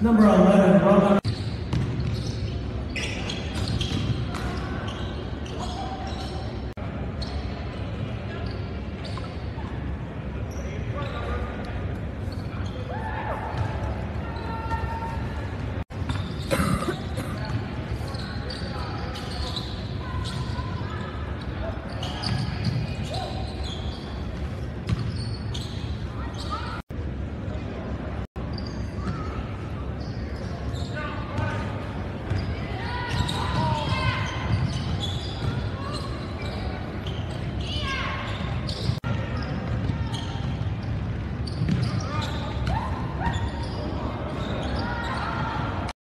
Number 11,